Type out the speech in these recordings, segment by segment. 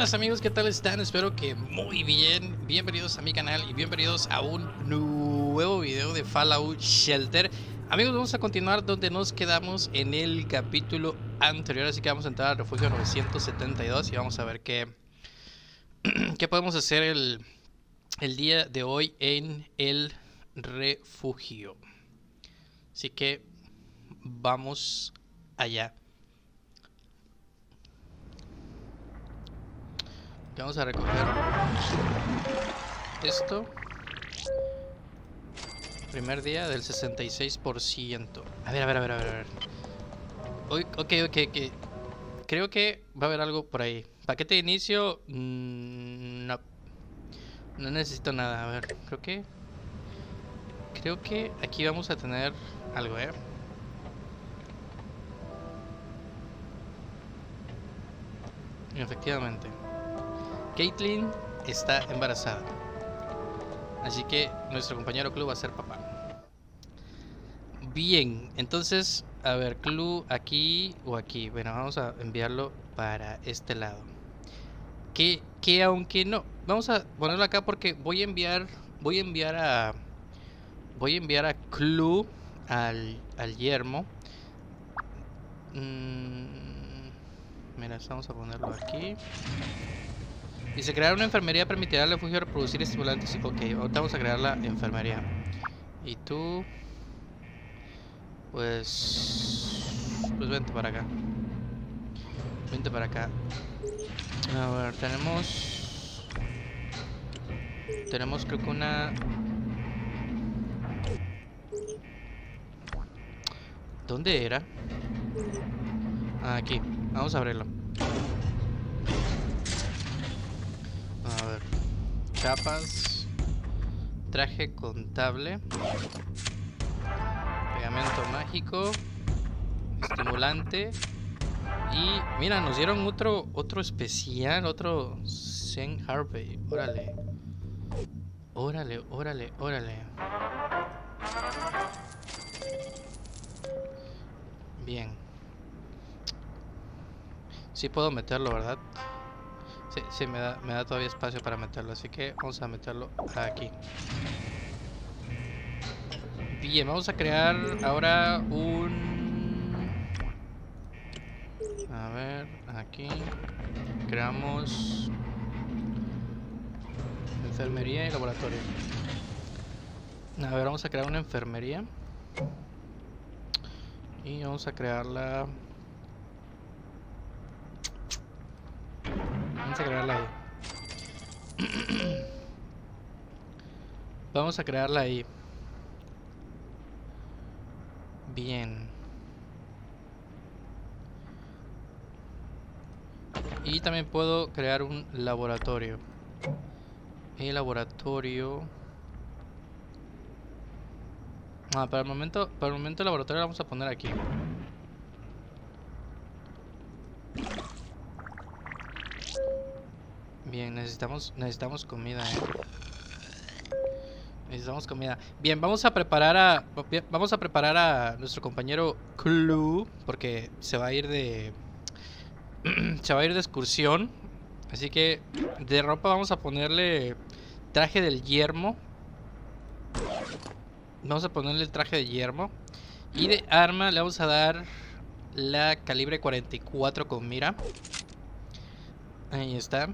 buenas amigos, ¿qué tal están? Espero que muy bien. Bienvenidos a mi canal y bienvenidos a un nuevo video de Fallout Shelter. Amigos, vamos a continuar donde nos quedamos en el capítulo anterior, así que vamos a entrar al refugio 972 y vamos a ver qué, qué podemos hacer el, el día de hoy en el refugio. Así que vamos allá. Vamos a recoger esto. Primer día del 66%. A ver, a ver, a ver, a ver. Ok, ok, ok. Creo que va a haber algo por ahí. Paquete de inicio. Mm, no. No necesito nada. A ver, creo que. Creo que aquí vamos a tener algo, ¿eh? Efectivamente. Caitlyn está embarazada. Así que nuestro compañero Club va a ser papá. Bien, entonces, a ver, Club aquí o aquí. Bueno, vamos a enviarlo para este lado. Que, que aunque no, vamos a ponerlo acá porque voy a enviar, voy a enviar a, voy a enviar a Club al, al yermo. Mm, mira, vamos a ponerlo aquí. Dice, crear una enfermería permitirá al refugio reproducir estimulantes. Ok, ahorita vamos a crear la enfermería. Y tú... Pues... Pues vente para acá. Vente para acá. A ver, tenemos... Tenemos creo que una... ¿Dónde era? Ah, aquí. Vamos a abrirlo. Chapas, traje contable, pegamento mágico, estimulante y mira, nos dieron otro otro especial, otro Zen Harvey. Órale. Órale, órale, órale. Bien. Sí puedo meterlo, ¿verdad? Sí, sí, me da, me da todavía espacio para meterlo, así que vamos a meterlo aquí. Bien, vamos a crear ahora un... A ver, aquí. Creamos... Enfermería y laboratorio. A ver, vamos a crear una enfermería. Y vamos a crearla... crearla ahí. Vamos a crearla ahí. Bien. Y también puedo crear un laboratorio. El laboratorio... Ah, para el momento, para el momento el laboratorio lo vamos a poner aquí. Necesitamos necesitamos comida, eh. Necesitamos comida. Bien, vamos a preparar a vamos a preparar a nuestro compañero Clue porque se va a ir de se va a ir de excursión. Así que de ropa vamos a ponerle traje del yermo. Vamos a ponerle el traje de yermo y de arma le vamos a dar la calibre 44 con mira. Ahí está.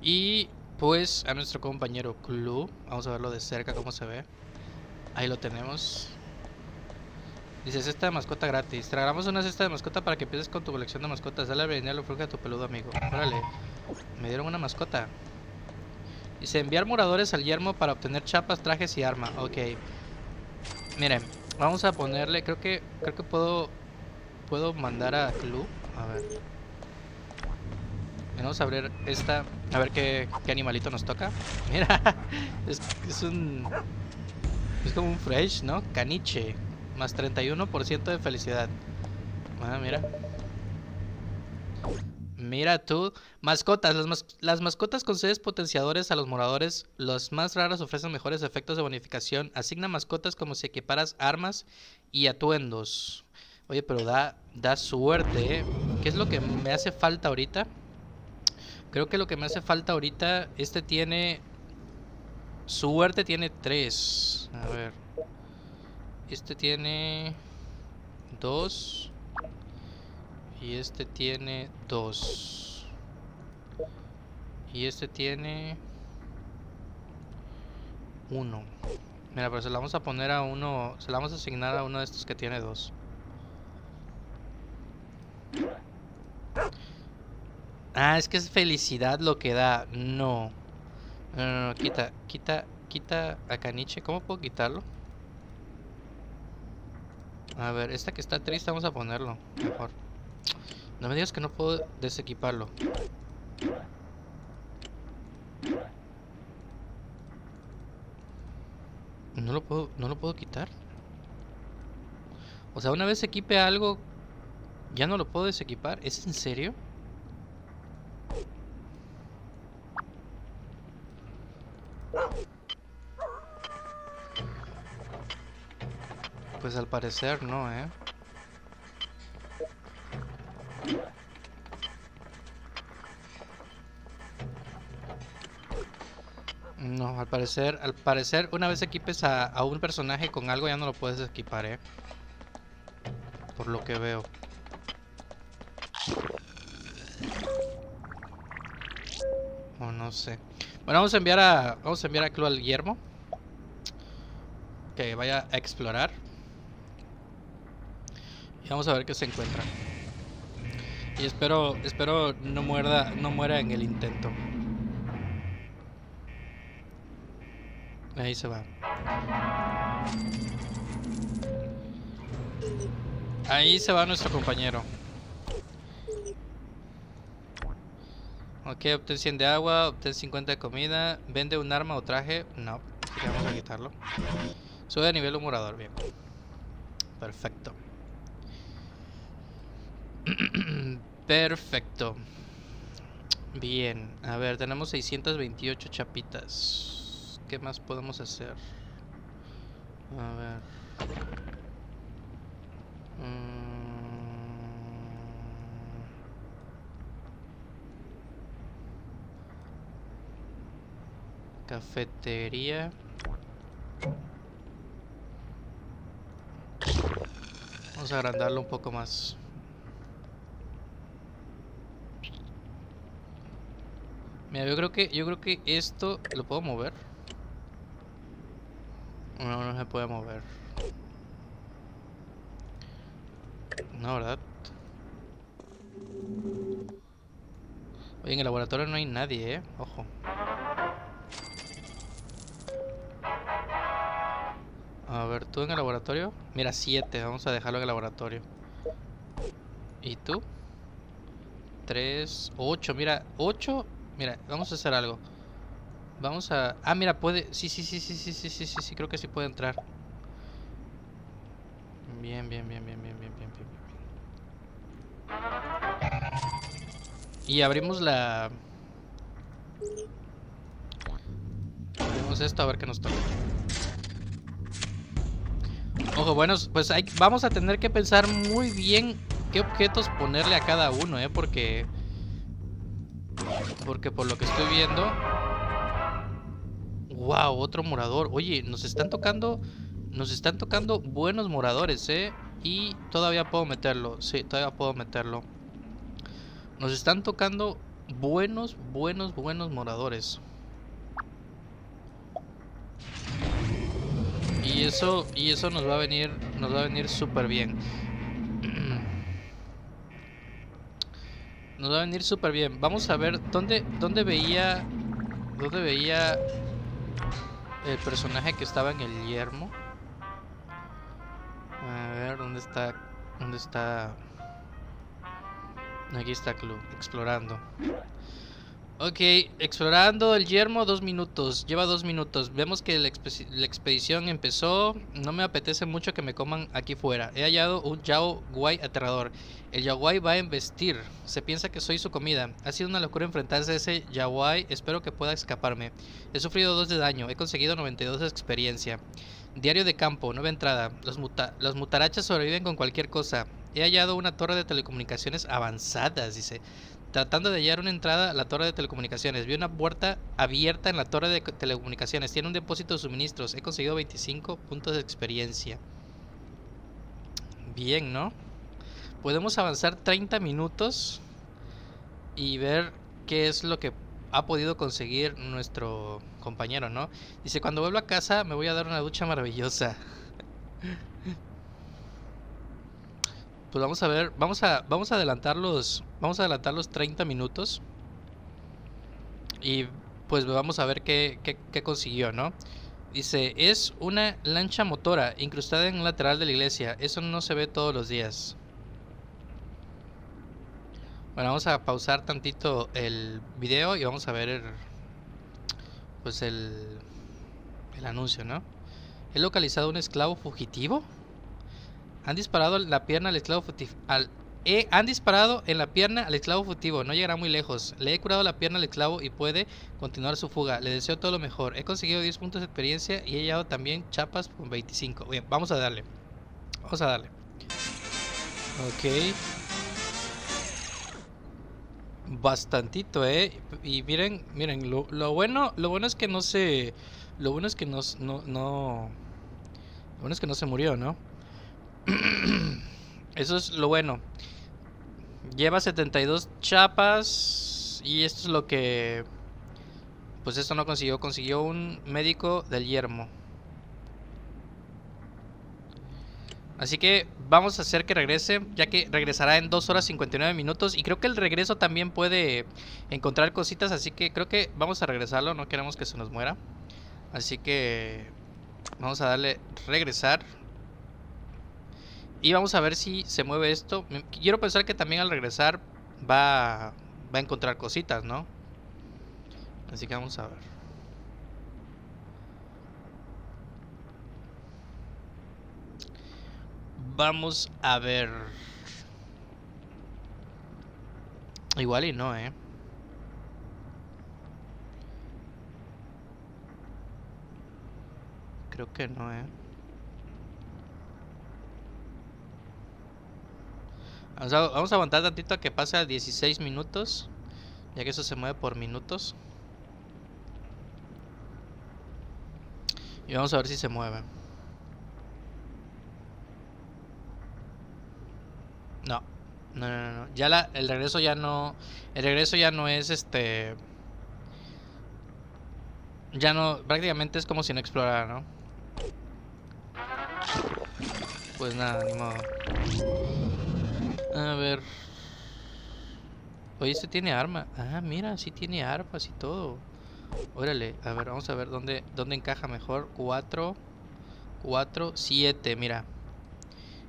Y pues a nuestro compañero Club. Vamos a verlo de cerca cómo se ve. Ahí lo tenemos. Dice cesta de mascota gratis. Tragamos una cesta de mascota para que empieces con tu colección de mascotas. Dale a venir lo a tu peludo amigo. Órale. Me dieron una mascota. Dice enviar moradores al yermo para obtener chapas, trajes y arma. Ok. Miren, vamos a ponerle. Creo que creo que puedo puedo mandar a Club. A ver. Vamos a abrir esta. A ver qué, animalito nos toca. Mira, es, un. Es como un fresh, ¿no? Caniche. Más 31% de felicidad. Ah, mira. Mira tú. Mascotas. Las, las mascotas con sedes potenciadores a los moradores. Los más raros ofrecen mejores efectos de bonificación. Asigna mascotas como si equiparas armas y atuendos. Oye, pero da, da suerte, ¿eh? ¿Qué es lo que me hace falta ahorita? Creo que lo que me hace falta ahorita, este tiene... Suerte tiene 3. A ver. Este tiene 2. Y este tiene 2. Y este tiene 1. Mira, pero se la vamos a poner a uno. Se la vamos a asignar a uno de estos que tiene 2. Ah, es que es felicidad lo que da. No. No, no, no, quita, quita, quita a Caniche. ¿Cómo puedo quitarlo? A ver, esta que está triste vamos a ponerlo. Mejor. No me digas que no puedo desequiparlo. No lo puedo, no lo puedo quitar. O sea, una vez equipe algo, ya no lo puedo desequipar. ¿Es en serio? Pues al parecer no, ¿eh? No, al parecer, al parecer una vez equipes a, un personaje con algo ya no lo puedes equipar, ¿eh? Por lo que veo. O no sé. Bueno, vamos a enviar a vamos a enviar a Clu al Guillermo que vaya a explorar. Vamos a ver qué se encuentra. Y espero espero no muerda no muera en el intento. Ahí se va. Ahí se va nuestro compañero. Ok, obtén 100 de agua, obtén 50 de comida. ¿Vende un arma o traje? No, vamos a quitarlo. Sube de nivel un morador, bien. Perfecto. Perfecto. Bien, a ver, tenemos 628 chapitas. ¿Qué más podemos hacer? A ver. Mm. Cafetería. Vamos a agrandarlo un poco más. Mira, yo creo que yo creo que esto lo puedo mover. No, no se puede mover. No, ¿verdad? Oye, en el laboratorio no hay nadie, ¿eh? Ojo. A ver, ¿tú en el laboratorio? Mira, 7, vamos a dejarlo en el laboratorio. ¿Y tú? 3, 8, mira, 8. Mira, vamos a hacer algo. Vamos a... Ah, mira, puede... Sí, sí, sí, sí, sí, sí, sí, sí, sí, creo que sí puede entrar. Bien, bien, bien, bien, bien, bien, bien, bien, bien. Y abrimos la... Abrimos esto a ver qué nos toca. Ojo, bueno, pues hay, vamos a tener que pensar muy bien qué objetos ponerle a cada uno, ¿eh? Porque... Porque por lo que estoy viendo... Wow, otro morador. Oye, nos están tocando... Nos están tocando buenos moradores, ¿eh? Y todavía puedo meterlo. Sí, todavía puedo meterlo. Nos están tocando buenos, buenos, buenos moradores. Y eso, y eso nos va a venir, nos va a venir súper bien. Nos va a venir súper bien. Vamos a ver dónde, dónde veía, dónde veía el personaje que estaba en el yermo. A ver, ¿dónde está? ¿Dónde está? Aquí está Club, explorando. Ok, explorando el yermo, dos minutos. Lleva dos minutos. Vemos que la, expedición empezó. No me apetece mucho que me coman aquí fuera. He hallado un Yao Guay aterrador. El Yaguay va a embestir. Se piensa que soy su comida. Ha sido una locura enfrentarse a ese Yaguay. Espero que pueda escaparme. He sufrido dos de daño. He conseguido 92 de experiencia. Diario de campo, nueva entrada. Los, muta los mutarachas sobreviven con cualquier cosa. He hallado una torre de telecomunicaciones avanzadas, dice. Tratando de hallar una entrada a la torre de telecomunicaciones. Vi una puerta abierta en la torre de telecomunicaciones. Tiene un depósito de suministros. He conseguido 25 puntos de experiencia. Bien, ¿no? Podemos avanzar 30 minutos y ver qué es lo que ha podido conseguir nuestro compañero, ¿no? Dice, cuando vuelva a casa me voy a dar una ducha maravillosa. Pues vamos a ver, vamos a, vamos a adelantar los, vamos a adelantar los 30 minutos. Y pues vamos a ver qué, qué, consiguió, ¿no? Dice, es una lancha motora incrustada en un lateral de la iglesia. Eso no se ve todos los días. Bueno, vamos a pausar tantito el video y vamos a ver pues el, el anuncio, ¿no? He localizado un esclavo fugitivo. Han disparado la pierna al esclavo fugitivo. Al, han disparado en la pierna al esclavo fugitivo. No llegará muy lejos. Le he curado la pierna al esclavo y puede continuar su fuga. Le deseo todo lo mejor. He conseguido 10 puntos de experiencia y he llevado también chapas con 25. Bien, vamos a darle. Vamos a darle. Ok. Bastantito, eh. Y miren, miren, lo, lo bueno, lo bueno es que no se. Lo bueno es que no, no, no. Lo bueno es que no se murió, ¿no? Eso es lo bueno. Lleva 72 chapas. Y esto es lo que... Pues esto no consiguió. Consiguió un médico del yermo. Así que vamos a hacer que regrese, ya que regresará en 2 horas 59 minutos. Y creo que el regreso también puede encontrar cositas, así que creo que vamos a regresarlo, no queremos que se nos muera. Así que vamos a darle regresar. Y vamos a ver si se mueve esto. Quiero pensar que también al regresar va, va a encontrar cositas, ¿no? Así que vamos a ver. Vamos a ver. Igual y no, ¿eh? Creo que no, ¿eh? Vamos a, aguantar tantito a que pase a 16 minutos. Ya que eso se mueve por minutos. Y vamos a ver si se mueve. No. No, no, no. Ya la, el regreso ya no. El regreso ya no es este. Ya no. Prácticamente es como si no explorara, ¿no? Pues nada, ni modo. A ver. Oye, este tiene arma. Ah, mira, sí tiene armas y todo. Órale, a ver, vamos a ver dónde, dónde encaja mejor. 4, 4, 7, mira.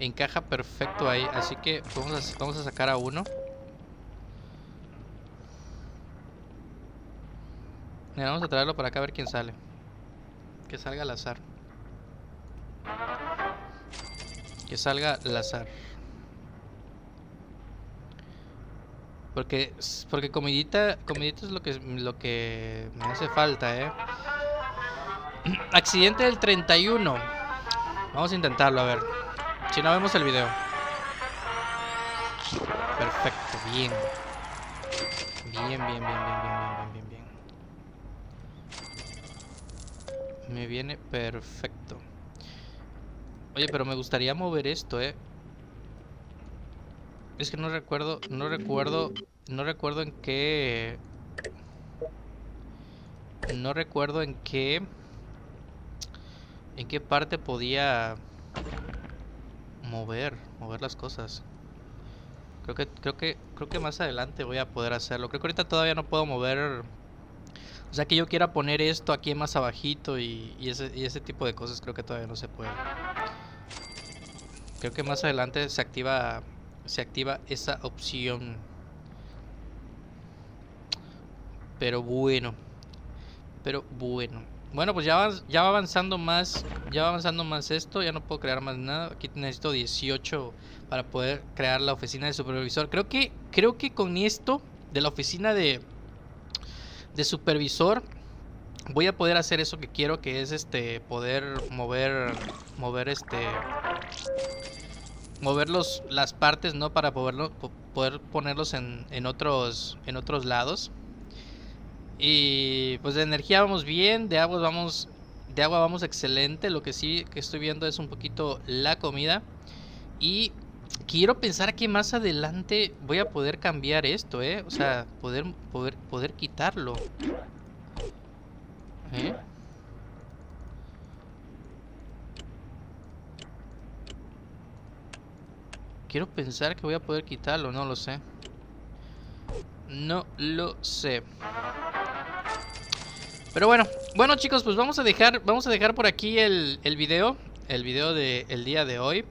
Encaja perfecto ahí. Así que vamos a, vamos a sacar a uno. Mira, vamos a traerlo para acá a ver quién sale. Que salga al azar. Que salga al azar. Porque, porque comidita, comidita es lo que, lo que me hace falta, ¿eh? Accidente del 31. Vamos a intentarlo, a ver. Si no vemos el video. Perfecto, bien. Bien, bien, bien, bien, bien, bien, bien, bien. Me viene perfecto. Oye, pero me gustaría mover esto, ¿eh? Es que no recuerdo, no recuerdo, no recuerdo en qué... No recuerdo en qué... En qué parte podía mover, mover las cosas. Creo que, creo que, creo que más adelante voy a poder hacerlo. Creo que ahorita todavía no puedo mover. O sea que yo quiera poner esto aquí más abajito y, y, ese, y ese tipo de cosas creo que todavía no se puede. Creo que más adelante se activa se activa esa opción. Pero bueno. Pero bueno. Bueno, pues ya va, ya va avanzando más. Ya va avanzando más esto. Ya no puedo crear más nada. Aquí necesito 18 para poder crear la oficina de supervisor. Creo que, creo que con esto de la oficina de, de supervisor voy a poder hacer eso que quiero que es este poder mover mover este mover las partes, ¿no? Para poderlo, poder ponerlos en, en, otros, en otros lados. Y pues de energía vamos bien, de agua vamos, de agua vamos excelente. Lo que sí que estoy viendo es un poquito la comida. Y quiero pensar que más adelante voy a poder cambiar esto, ¿eh? O sea, poder, poder, poder quitarlo. ¿Eh? Quiero pensar que voy a poder quitarlo, no lo sé. No lo sé. Pero bueno, bueno chicos, pues vamos a dejar, vamos a dejar por aquí el, el video, el video del día de hoy.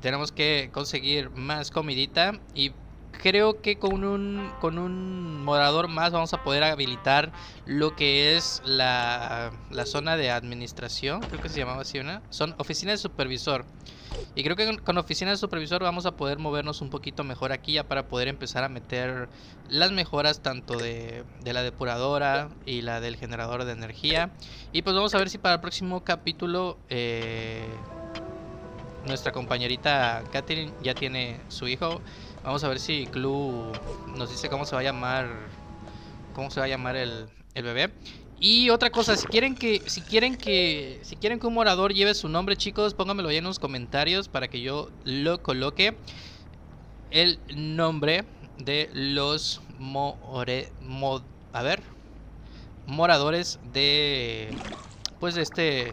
Tenemos que conseguir más comidita y creo que con un, con un morador más vamos a poder habilitar lo que es la, la zona de administración, creo que se llamaba así, una Son oficinas de supervisor. Y creo que con, oficina de supervisor vamos a poder movernos un poquito mejor aquí ya para poder empezar a meter las mejoras tanto de, de la depuradora y la del generador de energía. Y pues vamos a ver si para el próximo capítulo... Eh, nuestra compañerita Katherine ya tiene su hijo. Vamos a ver si Clue nos dice cómo se va a llamar. Cómo se va a llamar el, el bebé. Y otra cosa, si quieren que, si quieren que, si quieren que un morador lleve su nombre, chicos, pónganmelo ahí en los comentarios para que yo lo coloque. El nombre de los more, a ver, moradores de, pues de este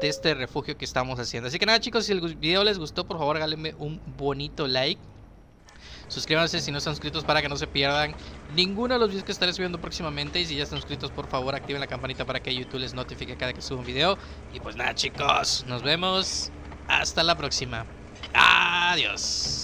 de este refugio que estamos haciendo. Así que nada chicos, si el video les gustó, por favor regálenme un bonito like. Suscríbanse si no están suscritos para que no se pierdan ninguno de los videos que estaré subiendo próximamente. Y si ya están suscritos, por favor activen la campanita para que YouTube les notifique cada que suba un video. Y pues nada chicos, nos vemos. Hasta la próxima. Adiós.